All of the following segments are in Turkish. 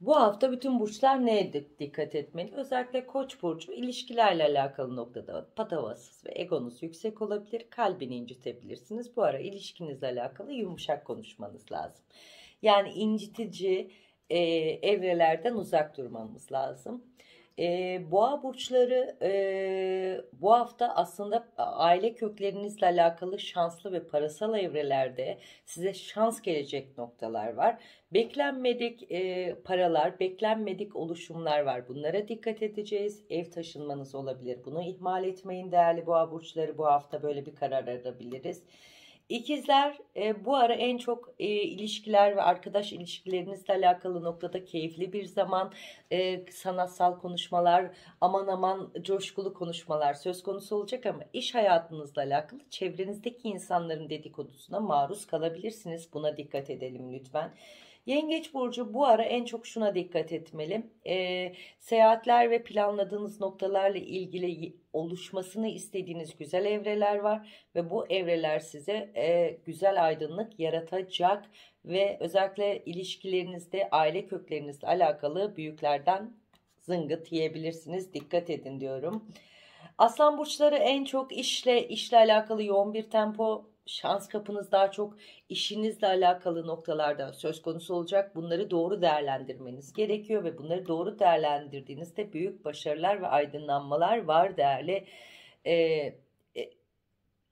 Bu hafta bütün burçlar neye dikkat etmeli? Özellikle Koç burcu ilişkilerle alakalı noktada patavatsız ve egonuz yüksek olabilir. Kalbini incitebilirsiniz. Bu ara ilişkinizle alakalı yumuşak konuşmanız lazım. Yani incitici e, evrelerden uzak durmamız lazım. E, boğa burçları e, bu hafta aslında aile köklerinizle alakalı şanslı ve parasal evrelerde size şans gelecek noktalar var. Beklenmedik e, paralar, beklenmedik oluşumlar var. Bunlara dikkat edeceğiz. Ev taşınmanız olabilir. Bunu ihmal etmeyin değerli boğa burçları. Bu hafta böyle bir karar alabiliriz. İkizler e, bu ara en çok e, ilişkiler ve arkadaş ilişkilerinizle alakalı noktada keyifli bir zaman, e, sanatsal konuşmalar, aman aman coşkulu konuşmalar söz konusu olacak ama iş hayatınızla alakalı çevrenizdeki insanların dedikodusuna maruz kalabilirsiniz. Buna dikkat edelim lütfen. Yengeç burcu bu ara en çok şuna dikkat etmeli. E, seyahatler ve planladığınız noktalarla ilgili oluşmasını istediğiniz güzel evreler var ve bu evreler size e, güzel aydınlık yaratacak ve özellikle ilişkilerinizde aile köklerinizle alakalı büyüklerden zıngıt yiyebilirsiniz. Dikkat edin diyorum. Aslan burçları en çok işle işle alakalı yoğun bir tempo şans kapınız daha çok işinizle alakalı noktalarda söz konusu olacak. Bunları doğru değerlendirmeniz gerekiyor ve bunları doğru değerlendirdiğinizde büyük başarılar ve aydınlanmalar var değerli e,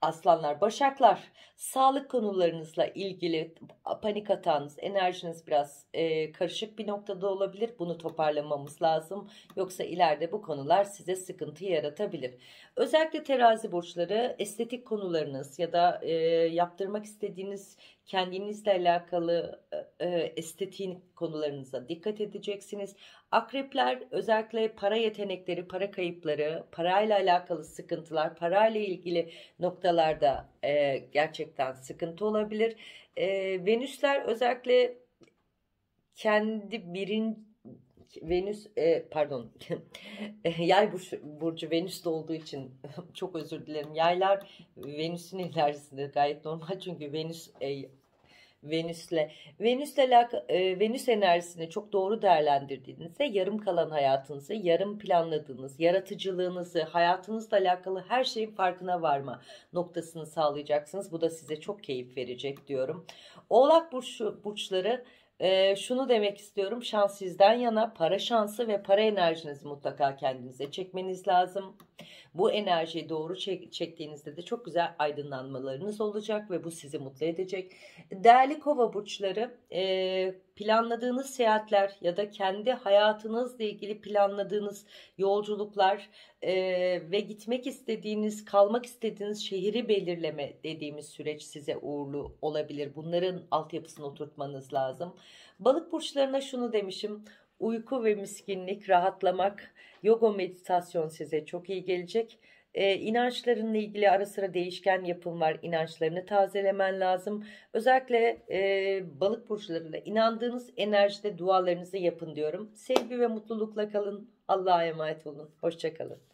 Aslanlar, Başaklar, sağlık konularınızla ilgili panik hatanız, enerjiniz biraz e, karışık bir noktada olabilir. Bunu toparlamamız lazım. Yoksa ileride bu konular size sıkıntı yaratabilir. Özellikle terazi burçları, estetik konularınız ya da e, yaptırmak istediğiniz kendinizle alakalı e, e, estetiğin konularınıza dikkat edeceksiniz. Akrepler özellikle para yetenekleri, para kayıpları, parayla alakalı sıkıntılar, parayla ilgili noktalarda e, gerçekten sıkıntı olabilir. E, Venüsler özellikle kendi birin Venüs e, pardon yay burcu, burcu Venüs'te olduğu için çok özür dilerim. Yaylar Venüs'ün enerjisinde gayet normal çünkü Venüs e, Venüs'le. Venüs'le e, Venüs enerjisini çok doğru değerlendirdiğinizde yarım kalan hayatınızı, yarım planladığınız, yaratıcılığınızı, hayatınızla alakalı her şeyin farkına varma noktasını sağlayacaksınız. Bu da size çok keyif verecek diyorum. Oğlak burçlu, burçları e, şunu demek istiyorum. Şans sizden yana para şansı ve para enerjinizi mutlaka kendinize çekmeniz lazım. Bu enerjiyi doğru çek, çektiğinizde de çok güzel aydınlanmalarınız olacak ve bu sizi mutlu edecek. Değerli kova burçları e, planladığınız seyahatler ya da kendi hayatınızla ilgili planladığınız yolculuklar e, ve gitmek istediğiniz, kalmak istediğiniz şehri belirleme dediğimiz süreç size uğurlu olabilir. Bunların altyapısını oturtmanız lazım. Balık burçlarına şunu demişim. Uyku ve miskinlik, rahatlamak, yoga meditasyon size çok iyi gelecek. Ee, inançlarınla ilgili ara sıra değişken yapım var. İnançlarını tazelemen lazım. Özellikle e, balık burçlarında inandığınız enerjide dualarınızı yapın diyorum. Sevgi ve mutlulukla kalın. Allah'a emanet olun. Hoşçakalın.